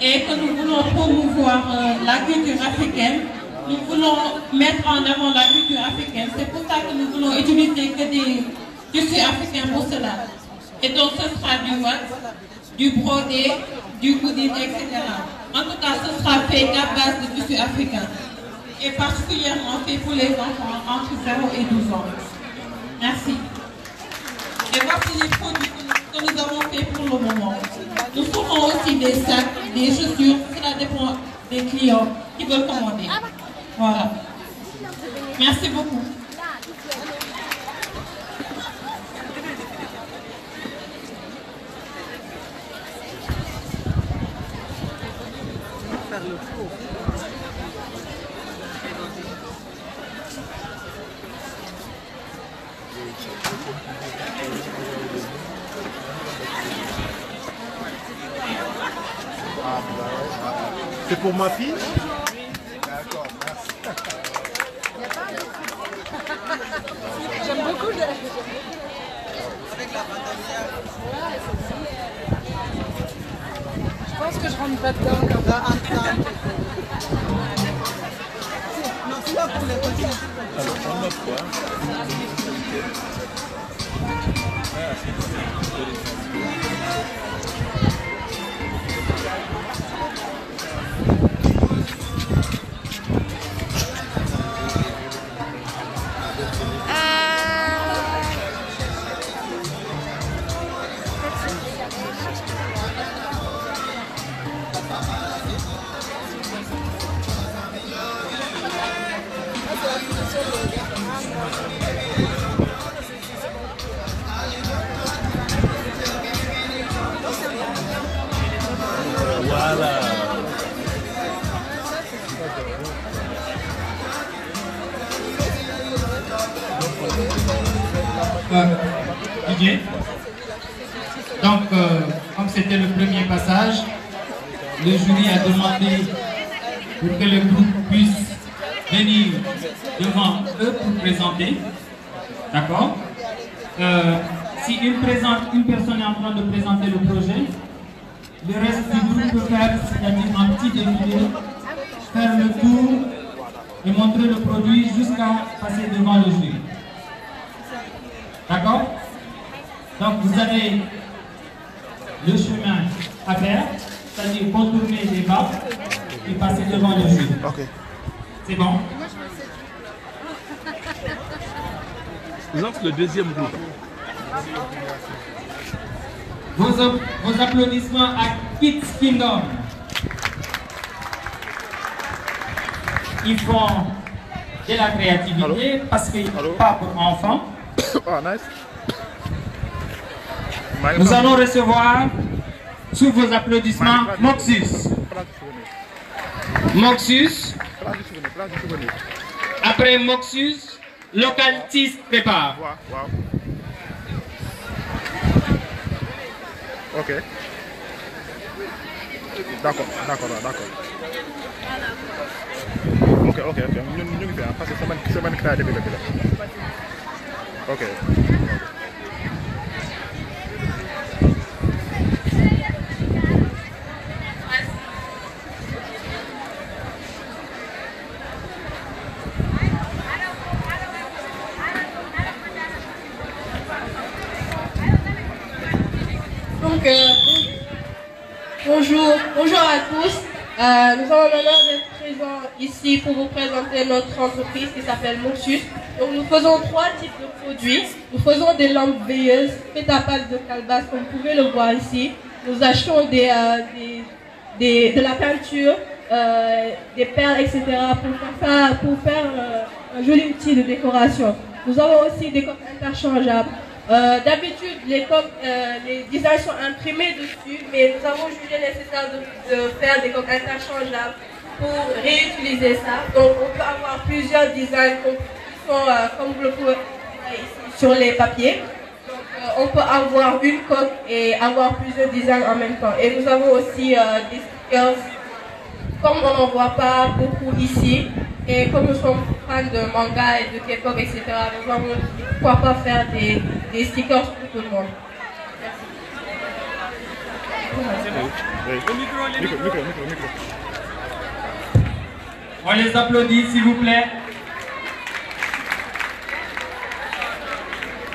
et que nous voulons promouvoir euh, la culture africaine. Nous voulons mettre en avant la culture africaine. C'est pour ça que nous voulons utiliser que des tissus africains pour cela. Et donc ce sera du wax, du brodé, du goudin, etc. En tout cas, ce sera fait à base de tissus africains. Et particulièrement fait pour les enfants entre 0 et 12 ans. Merci. Et voici les produits que nous, avons fait pour le moment. Nous ferons aussi des sacs, des chaussures, cela dépend des clients qui veulent commander. Voilà. Merci beaucoup le tour. Ah, bah ouais. C'est pour ma fille D'accord, merci. J'aime beaucoup le... Je pense que je rentre pas dedans comme ça. Non, c'est là pour les petits. Alors, on note quoi Voilà. Donc, euh, comme c'était le premier passage, le jury a demandé pour que le groupe puisse venir devant eux pour présenter. D'accord? Euh, Si une personne est en train de présenter le projet, le reste du groupe peut faire, c'est-à-dire un petit défilé, faire le tour et montrer le produit jusqu'à passer devant le jury. D'accord? Donc vous avez le chemin à faire, c'est-à-dire contourner les bas et passer devant le jury. Ok. C'est bon? Avons le deuxième groupe. vos, vos applaudissements à Kids Kingdom. Ils font de la créativité parce qu'ils pas pour enfants. Ah, nice. Nous allons recevoir, sous vos applaudissements, Moxus. Moxus. Après Moxus, Localtis prépare. Ok. D'accord, d'accord, d'accord. Ok, ok, ok. Ah, bi la bi la. Ok. Donc, euh, bonjour, bonjour à tous. Euh, nous avons l'honneur d'être présents ici pour vous présenter notre entreprise qui s'appelle Moxus. Donc, nous faisons trois types de Nous faisons des lampes veilleuses faites à base de calebasse, comme vous pouvez le voir ici. Nous achetons euh, de la peinture, euh, des perles, etc. pour faire, euh, un joli outil de décoration. Nous avons aussi des coques interchangeables. D'habitude, les coques, les designs sont imprimés dessus, mais nous avons jugé nécessaire de, faire des coques interchangeables pour réutiliser ça. Donc, on peut avoir plusieurs designs comme, vous le pouvez sur les papiers. Donc, euh, on peut avoir une coque et avoir plusieurs designs en même temps. Et nous avons aussi euh, des stickers comme on n'en voit pas beaucoup ici, et comme nous sommes fans de manga et de K-pop, etc., nous avons dit pourquoi pas faire des, des stickers pour tout le monde. On les applaudit, s'il vous plaît.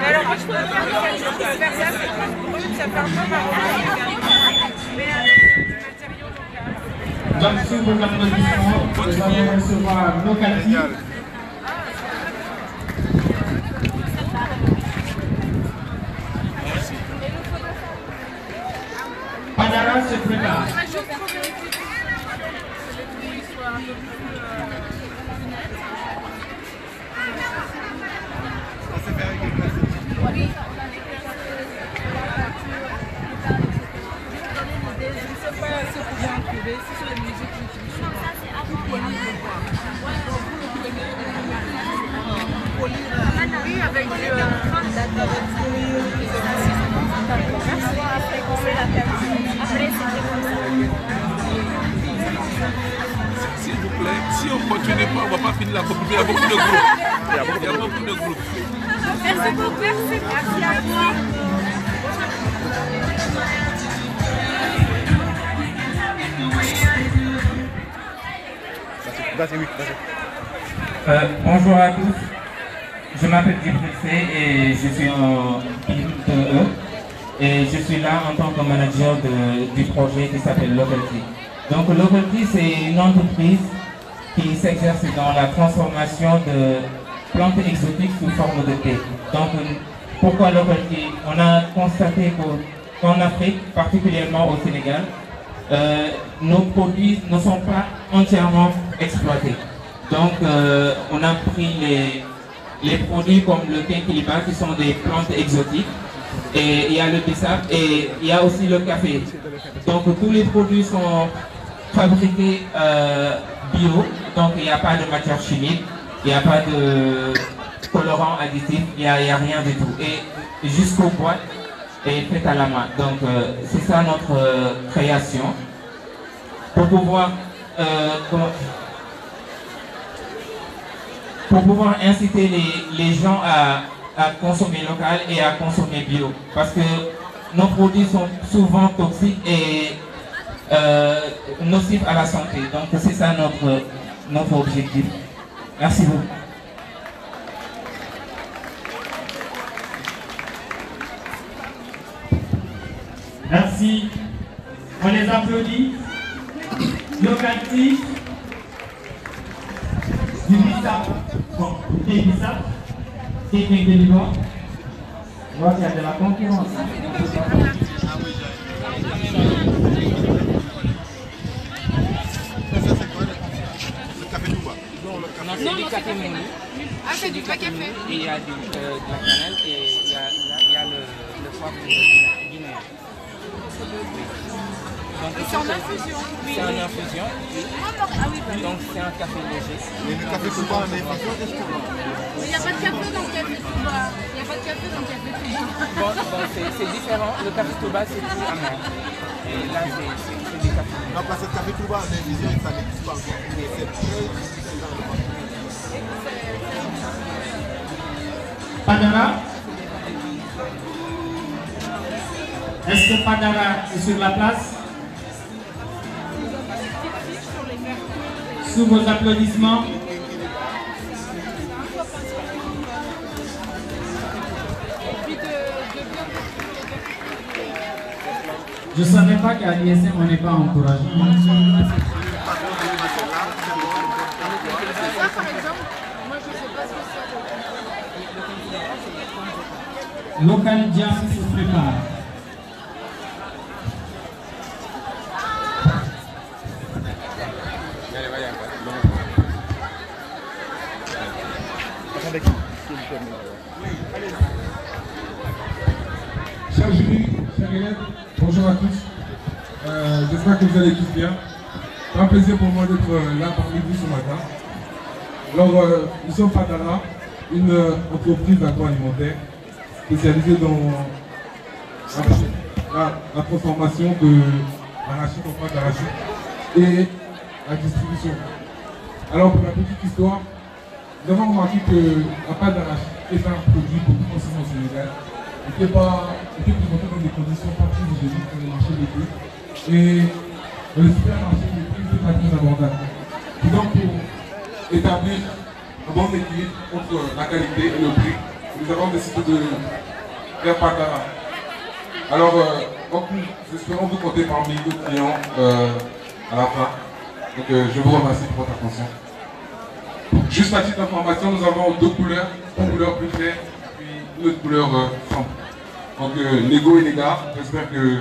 Mais alors, moi, je peux faire quelque chose de faire ça, c'est pas brut, ça fait un peu marrant. Mais avec du matériau local. Donc, sur vos applaudissements, nous allons recevoir localité. Euh, bonjour à tous. Je m'appelle Djibril C et je suis en PIM2E. Et je suis là en tant que manager du projet qui s'appelle Local Donc Local c'est une entreprise qui s'exerce dans la transformation de plantes exotiques sous forme de thé. Donc pourquoi Local On a constaté qu'en Afrique, particulièrement au Sénégal, euh, nos produits ne sont pas entièrement exploités. Donc, euh, on a pris les, les produits comme le quinquilibre qui sont des plantes exotiques. Et il y a le bissap et il y a aussi le café. Donc, tous les produits sont fabriqués euh, bio. Donc, il n'y a pas de matière chimique, il n'y a pas de colorant additif, il n'y a, rien du tout. Et jusqu'au boîte est fait à la main. Donc, euh, c'est ça notre euh, création. Pour pouvoir euh, pour pouvoir inciter les, les gens à, à consommer local et à consommer bio. Parce que nos produits sont souvent toxiques et nocifs à la santé. Donc c'est ça notre, notre objectif. Merci beaucoup. Merci. On les applaudit. Localité. Du bissap. Bon, thé bissap. Thé quinquilibre. Je vois qu'il y a de la concurrence. Non, c'est du café moulu. Ah, c'est du café. Il y a du, euh, de la cannelle et il y a, il y a- il y a le, le. Donc, C'est en infusion. C'est en infusion. Ah oui, bah. Donc c'est un café léger. Et le café Touba en infusion, qu'est-ce qu'on a Il n'y a pas de café dans le café Touba. Il n'y a pas de café dans le café Touba. Bon, bon, c'est différent. Le café Touba c'est plus amer. Et là c'est- du café. Non, parce que le café Touba en infusion, ça n'existe pas encore. Mais c'est très difficile dans le marché. Padara. Est-ce que Padara est sur la place? Sous vos applaudissements. Je ne savais pas qu'à l'ISM on n'est pas encouragé. Local Jam se prépare. Attendez, qui qui me permet Chers jury, chers élèves, bonjour à tous. Que vous allez tous bien. C'est un plaisir pour moi d'être euh, là parmi vous ce matin. Alors, euh, nous sommes Patara, une euh, entreprise agroalimentaire spécialisée dans la, transformation de l'arachide en pâte d'arachide et la distribution. Alors, pour la petite histoire, nous avons remarqué que la pâte est un produit beaucoup consommé au Sénégal, n'était pas présenté dans des conditions pas pour marchés d'été. Et supermarchés, les prix n'étaient pas très abordables. Et donc, pour établir un bon équilibre entre la qualité et le prix, nous avons décidé de faire Patara. Alors, euh, nous espérons vous compter parmi nos clients euh, à la fin. Donc, euh, je vous remercie pour votre attention. Juste à titre d'information, nous avons deux couleurs, une couleur plus claire puis une autre couleur sombre. Donc Lego et les gars, j'espère que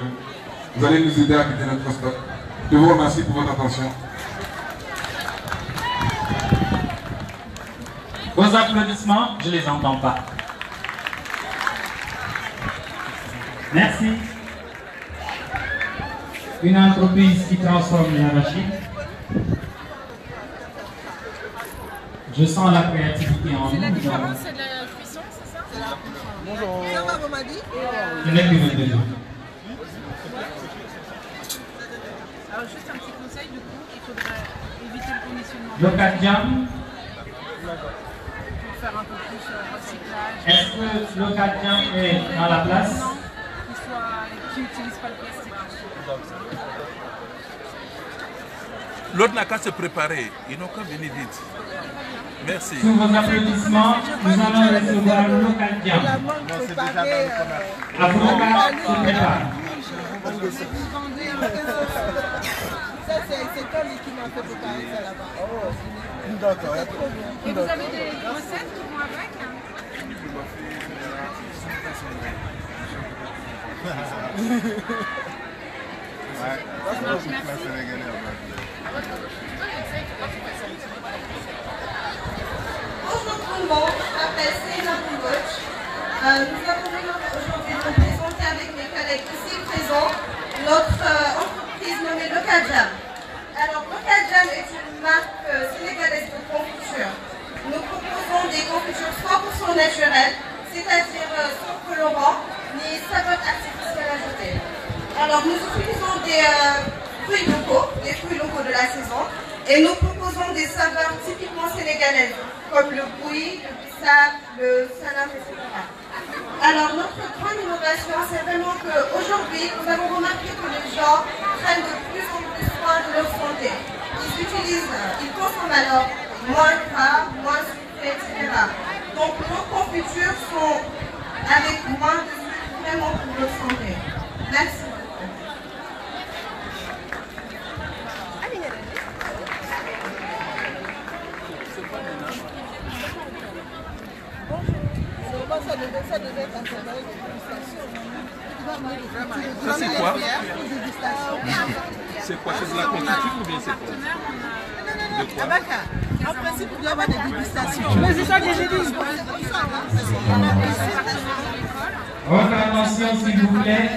vous allez nous aider à quitter notre stock. Je vous remercie pour votre attention. Vos applaudissements, je ne les entends pas. Merci. Une entreprise qui transforme l'arachide. Je sens la créativité en nous. c'est de la cuisson, c'est ça? Bonjour. Je n'ai que 22 jours. Alors juste un petit conseil, du coup, il faudrait éviter le conditionnement. Le Kadjam, Pour faire un peu plus euh, recyclage. est-ce que le Kadjam est dans la place? Non, qui soit, qui n'utilise pas le plastique. L'autre n'a qu'à se préparer. Ils n'ont qu'à venir vite. Merci. Sous vos applaudissements, nous allons recevoir le Kadjam. Avocat se prépare. Ça, c'est Tony qui m'a fait préparer ça là-bas. Oh, D'accord. c'est trop bon. Et vous avez des recettes qui vont avec hein? Bonjour tout le monde, je m'appelle Céline Bouloch. Euh, nous avons aujourd'hui nous présenter avec mes collègues ici présents notre euh, entreprise nommée Local Jam. Alors Jam est une marque euh, sénégalaise de confiture. Nous proposons des confitures 100% naturelles, c'est-à-dire euh, sans colorant ni saveur artificielle ajoutée. Alors nous utilisons des euh, fruits locaux, des fruits locaux de la saison, et nous proposons des saveurs typiquement sénégalaises, comme le bouilli, le bissap, le salam, etc. Alors notre grande innovation, c'est vraiment qu'aujourd'hui, nous avons remarqué que les gens prennent de plus en plus soin de leur santé. Ils utilisent, ils consomment alors moins gras, moins sucré, etc. Donc nos confitures sont avec moins de sucre vraiment pour leur santé. Merci. Normalement, ça devait, ça devait être accompagné de dégustation. Ça, c'est quoi? Dégustation. C'est quoi? C'est de la confiture ou bien c'est quoi? De en principe, il doit y avoir des dégustations. Mais c'est ça que j'ai dit. Votre attention, s'il vous plaît,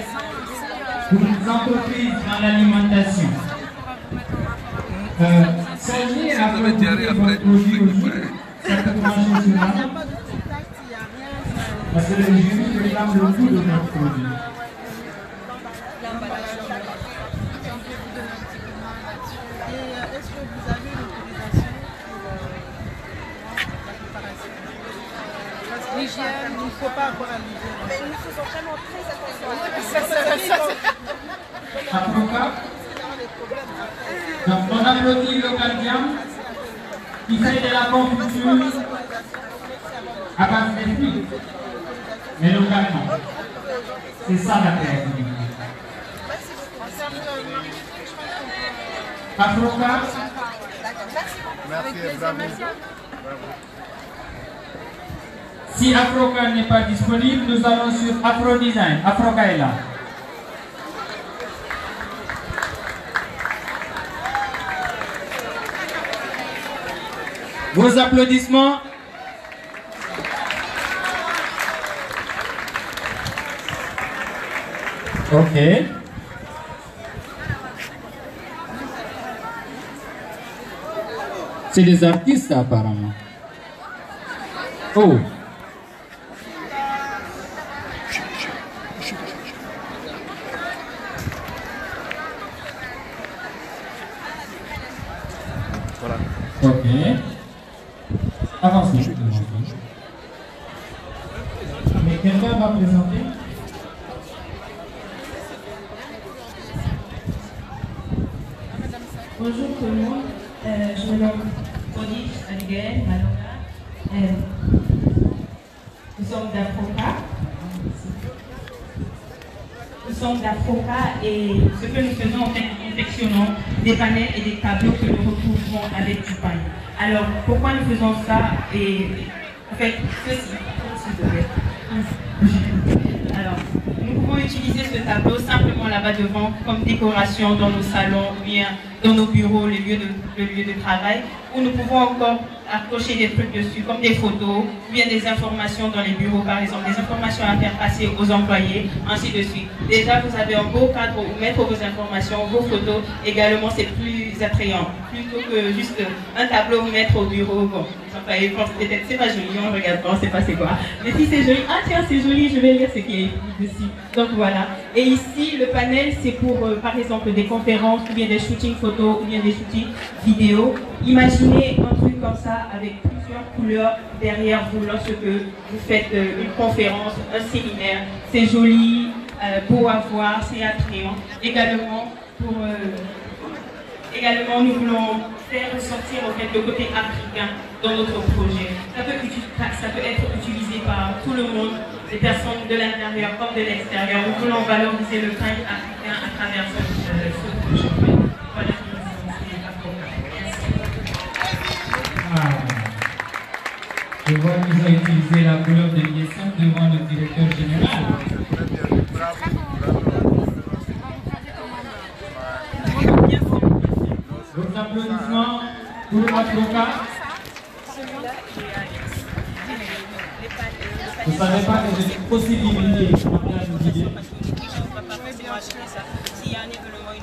pour les entreprises dans l'alimentation. Euh, à produit aussi, ça peut marcher sur la Parce que le jury réclame le coût de notre produit. Et euh, est-ce que vous avez l'autorisation pour euh, la préparation Parce que l'hygiène, il ne faut pas avoir à l'hygiène. Mais nous faisons vraiment très attention à ça. Avocat. Donc on applaudit le Candiam qui fait de la confiture à base de fruits, mais localement. C'est ça la créativité. Avocat. Merci, bravo. Si Afroca n'est pas disponible, nous allons sur Afro Design. Est là. Vos applaudissements. Ok. C'est des artistes apparemment. Oh. Bonjour tout le monde, Euh, je me nomme Odile Malonga. Euh, nous sommes d'Afroca. Nous sommes d'Afroca et ce que nous faisons en fait, nous confectionnons des panels et des tableaux que nous retrouverons avec du pain. Alors pourquoi nous faisons ça et en fait ceci, utiliser ce tableau simplement là-bas devant comme décoration dans nos salons ou bien dans nos bureaux, les lieux de, le lieu de travail, où nous pouvons encore accrocher des trucs dessus, comme des photos, ou bien des informations dans les bureaux, par exemple, des informations à faire passer aux employés, ainsi de suite. Déjà, vous avez un beau cadre où mettre vos informations, vos photos, également, c'est plus attrayant, plutôt que juste un tableau mettre au bureau. Bon, les peut-être, c'est pas joli, on regarde pas, on sait pas c'est quoi. Mais si c'est joli, ah tiens, c'est joli, je vais lire ce qui est dessus. Donc voilà. Et ici, le panel, c'est pour, euh, par exemple, des conférences, ou bien des shootings photos, ou bien des shootings vidéo. Imaginez un truc comme ça avec plusieurs couleurs derrière vous lorsque vous faites euh, une conférence, un séminaire. C'est joli, euh, beau à voir, c'est attrayant. Également, pour, euh, également, nous voulons faire ressortir le côté africain dans notre projet. Ça peut, être utilisé par tout le monde, les personnes de l'intérieur comme de l'extérieur. Nous voulons valoriser le pain africain à travers ce, euh, projet. Voilà. Ah. Je vois qu'ils ont utilisé la couleur de liaison devant le directeur général. Vos applaudissements pour l'avocat. Vous ne savez pas que j'ai une possibilité de une vidéo.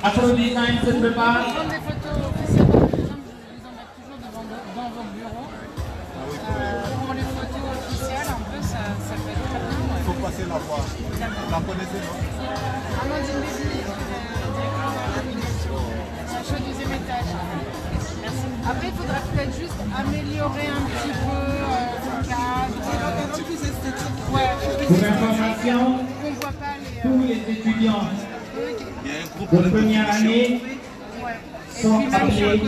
Afro Design se prépare. Prendre des photos officielles, par exemple, je vous en mets toujours devant, dans vos bureaux. Pour les photos officielles, un peu, ça, ça peut être très bien. Il faut passer la voix. La connaissez, non? Amandine Bézi, Du deuxième étage. Merci. Après, il faudrait peut-être juste améliorer un petit peu euh, le cadre. Un peu plus esthétique. Ouais, Pour information, On voit pas les. tous les étudiants de première année sont appelés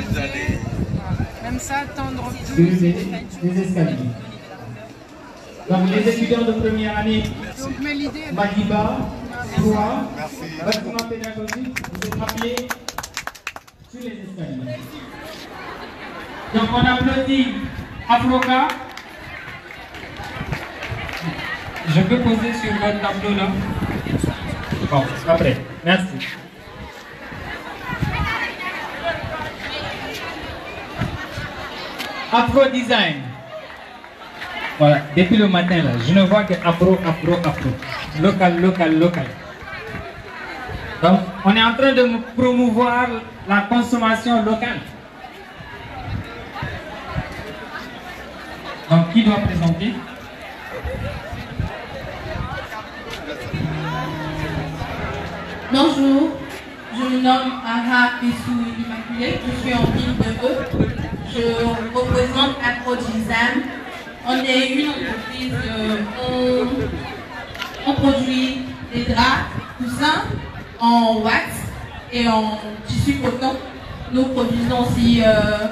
même ça, tendre sur plus. les, les escaliers. Donc les étudiants de première année, Donc, mais l'idée, elle est- Madiba, toi, bâtiment pédagogique, vous êtes appelés Donc on applaudit Afroca. Je peux poser sur votre tableau là? Bon, après, merci. Afro Design. Voilà, depuis le matin là, je ne vois que Afro, Afro, Afro. Local, local, local. On est en train de promouvoir la consommation locale. Donc, qui doit présenter? Bonjour, je me nomme Ara Immaculée, je suis en ville de E. Je représente Agrodizam. On est une entreprise, euh, on, on produit des draps, coussins en wax et en tissu coton. Nous produisons aussi euh,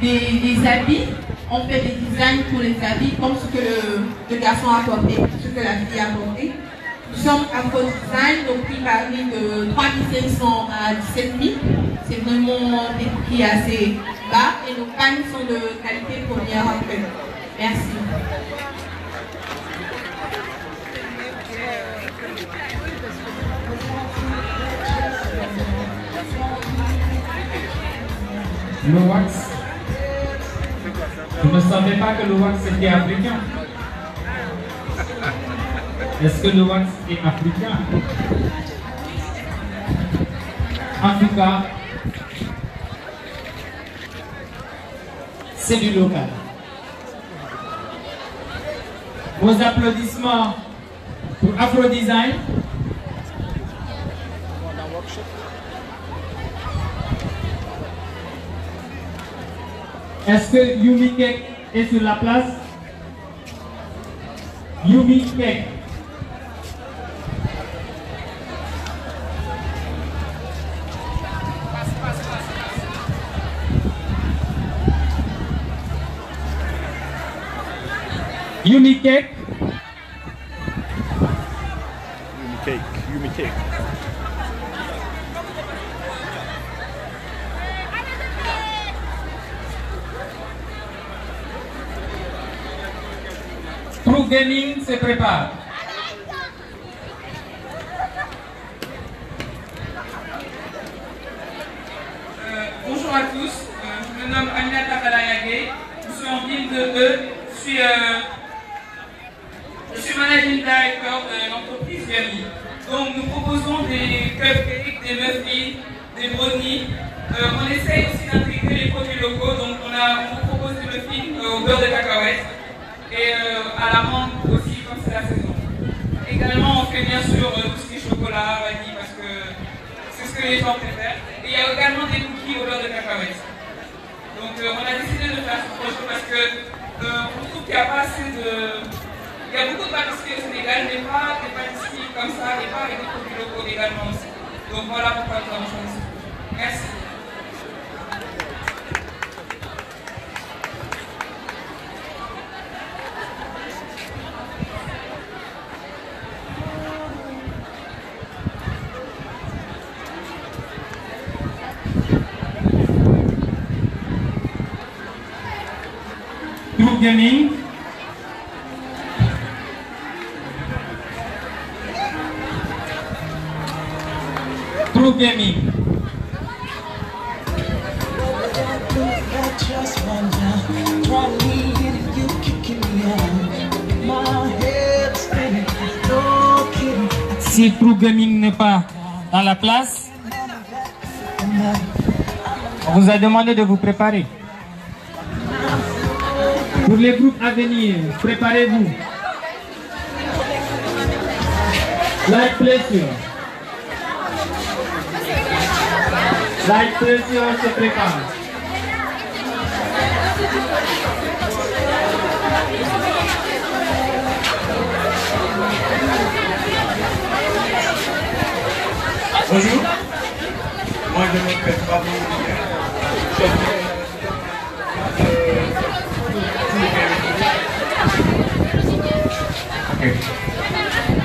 des, habits. On fait des designs pour les habits comme ce que le, garçon a porté, ce que la fille a porté. Nous sommes à Pro Design, nos prix varient de 3 500 à 17 000. C'est vraiment des prix assez bas et nos pannes sont de qualité première après. Merci. Le wax. Je ne savais pas que le wax était africain. Est-ce que le wax est africain? En tout cas, c'est du local. Vos applaudissements pour Afro Design. Est-ce que Yumi Cake est sur la place? Yumi Cake. Yumi Cake. Yumi cake, Yumi cake. True Gaming se prépare. Euh, bonjour à tous, Euh, je me nomme Aminata Balayagé, je suis en ville de E, je suis, euh, je suis managing director de l'entreprise Gami. Donc nous proposons des cupcakes, des muffins, des brownies. Euh, on essaye aussi d'intégrer les produits locaux, donc on, a, on vous propose des muffins euh, au beurre de cacahuète et euh, à la menthe aussi comme c'est la saison. Également on fait bien sûr euh, tout ce qui est chocolat, vanille parce que c'est ce que les gens préfèrent. Et il y a également des cookies au beurre de cacahuète. Donc euh, on a décidé de faire ce projet parce que trouve qu'il n'y a pas assez de... Il y a beaucoup de pâtisseries au Sénégal, mais pas des pâtisseries comme ça et pas avec des produits locaux également aussi. Donc voilà pourquoi nous avons choisi. Merci. True Gaming. Si True n'est pas dans la place, on vous a demandé de vous préparer. Pour les groupes à venir, préparez-vous. Light Pleasure. Light Pleasure se prépare. Bonjour, moi je m'appelle Fabio Ok.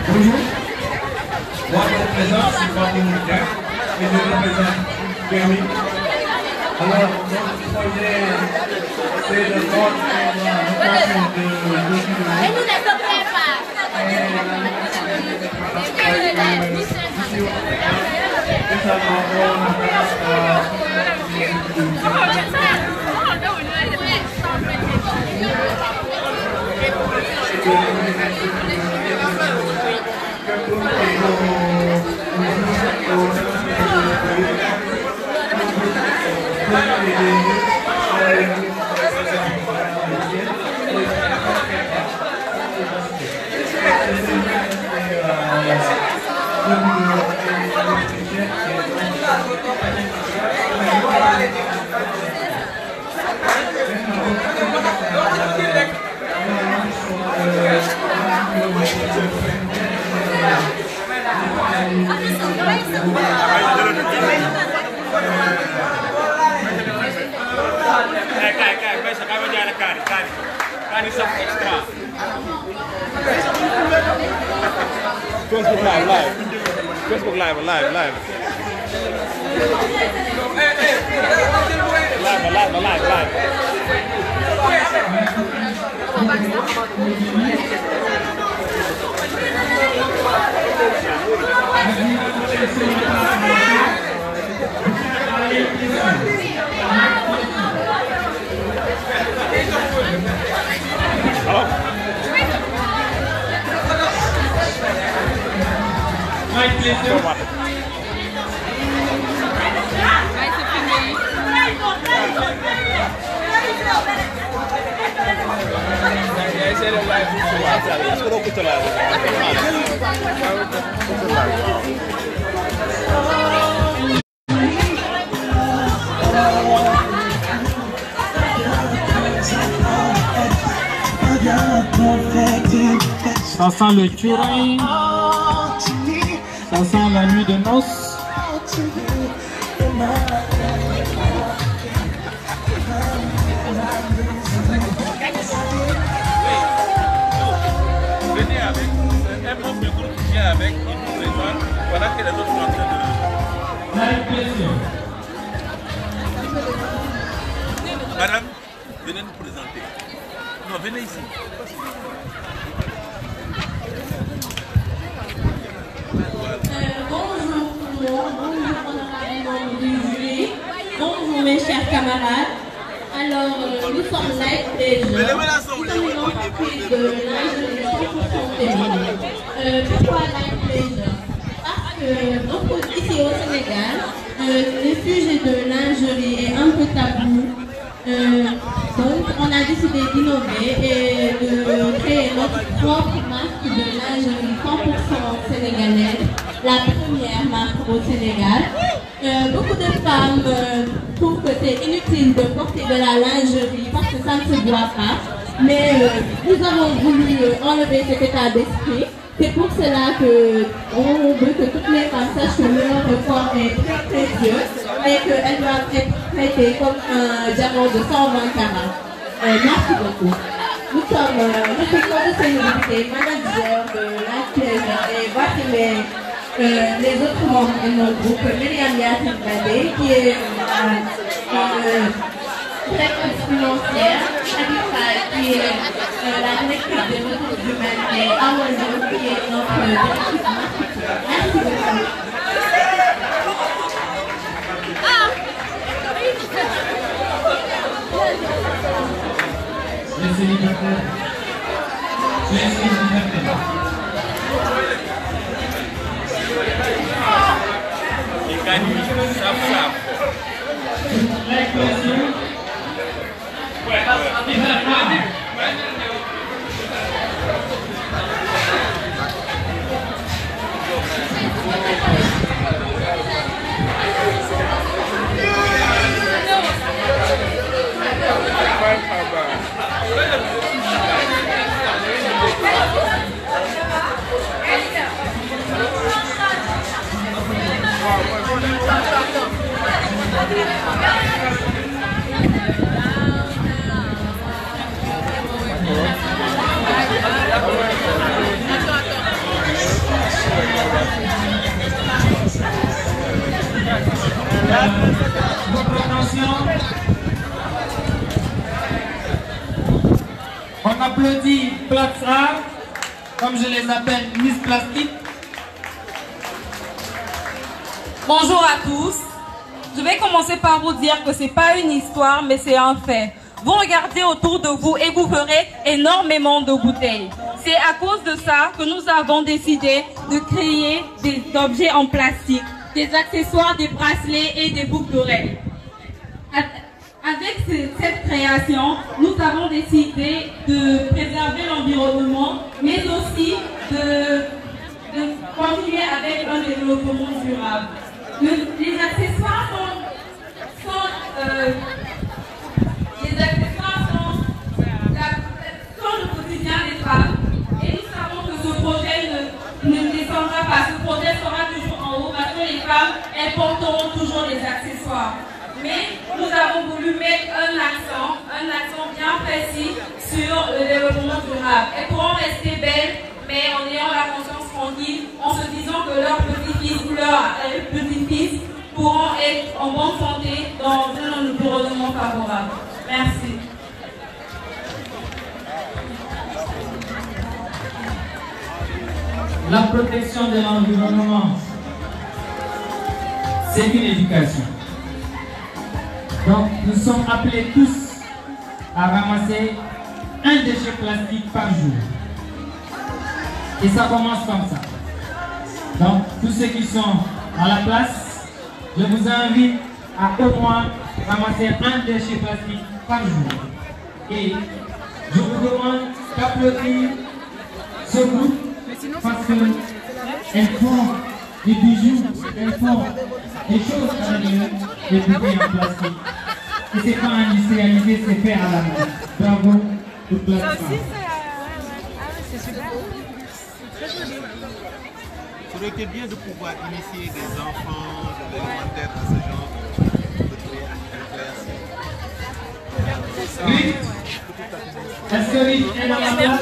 Bonjour, moi je me présente, je suis Fabio Moutia et je représente Gami. Alors, notre projet, c'est de prendre la location de l'outil de Kay cabeça, cai onde era, cara, cara. Cara, isso é Facebook live, live. Facebook live, live, live. Live, live, live, live. live. Ça sent le turin. Ça sent la nuit de noces. Vient avec, il nous voilà que les autres sont en train de... Madame, venez nous présenter. Non, venez ici. bonjour mes chers camarades. Alors, euh, nous sommes live déjà. Nous sommes une entreprise de lingerie 100% féminine. Euh, pourquoi déjà Parce que ici au Sénégal, euh, le sujet de lingerie est un peu tabou. Euh, donc, on a décidé d'innover et de créer notre propre marque de lingerie 100% sénégalaise, la première marque au Sénégal. Euh, beaucoup de femmes trouvent que c'est inutile de porter de la lingerie parce que ça ne se voit pas. Mais nous avons voulu enlever cet état d'esprit. C'est pour cela que on veut que toutes les femmes sachent que leur corps est très précieux et qu'elles doivent être traitées comme un diamant de 120 carats. Euh, merci beaucoup. Nous sommes, euh, conseiller député, manager de l'Inclusion et voici mes, euh, les autres membres de mon groupe, Myriam Yassine qui est euh, financière, Khalifa, qui est euh, la directrice des ressources humaines, et Awazo, qui est notre directrice marketing. Merci beaucoup. Les célibataires. Les célibataires. Il gagne, On applaudit Plaza, comme je les appelle Miss Plastique. Bonjour à tous. Je vais commencer par vous dire que c'est pas une histoire, mais c'est un fait. Vous regardez autour de vous et vous verrez énormément de bouteilles. C'est à cause de ça que nous avons décidé de créer des objets en plastique, des accessoires, des bracelets et des boucles d'oreilles. Avec ce- cette création, nous avons décidé de préserver l'environnement, mais aussi de, continuer avec un développement durable. Le- les accessoires elles porteront toujours les accessoires. Mais nous avons voulu mettre un accent, un accent bien précis sur le développement durable. Elles pourront rester belles, mais en ayant la conscience tranquille, en se disant que leurs petits-fils ou leurs euh, petits-fils pourront être en bonne santé dans un environnement favorable. Merci. La protection de l'environnement, c'est une éducation. Donc, nous sommes appelés tous à ramasser un déchet plastique par jour. Et ça commence comme ça. Donc, tous ceux qui sont à la place, je vous invite à au moins ramasser un déchet plastique par jour. Et je vous demande d'applaudir ce groupe parce qu'elles font des bijoux, elles font des choses avec le- les bouteilles en plastique. Et c'est pas industrialisé, c'est fait à la main. Bravo, toute la Ça aussi, c'est. euh, Ah ouais, c'est super. C'est très joli. Ça aurait été bien de pouvoir initier des enfants de l'élémentaire à ce genre de, création. Oui. Est-ce que Rich est dans la place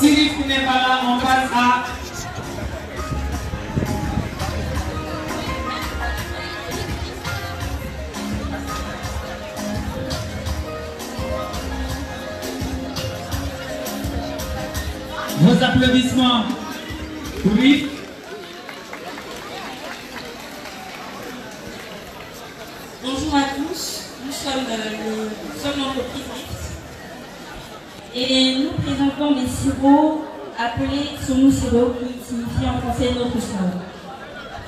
Si Rich n'est pas là, on passe à Vos applaudissements. Pour Rich. Bonjour à tous, nous sommes, euh, sommes l'entreprise et nous présentons des sirops appelés Sonou Sirop qui signifie en français notre sirop.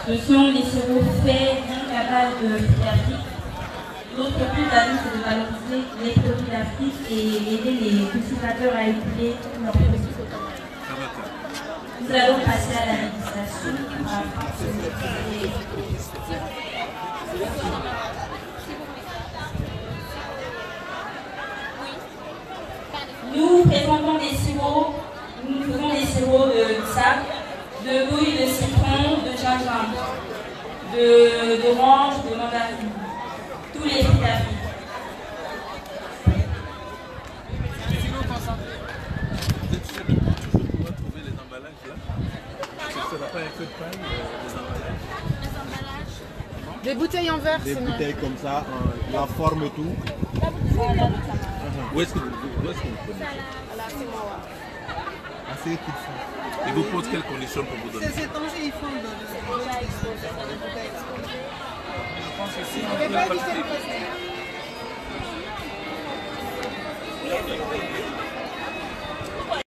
Ce sont des sirops faits qu'à base de d'Afrique. Notre but à nous, c'est de valoriser les produits d'Afrique et aider les cultivateurs à écouler leurs produits. Nous allons passer à la législation Nous présentons des sirops, nous faisons des sirops de sable, de bouillie de citron, de gingembre, de- d'orange, de, mandarine, tous les fruits d'Afrique. De de Des bouteilles en verre, Des bouteilles comme ça, en- la forme et tout. Où est-ce que vous, vous font. Ils vous posent quelles conditions pour vous donner Ces étrangers, ils font de. Je pense que si Vous on pouvez peut pas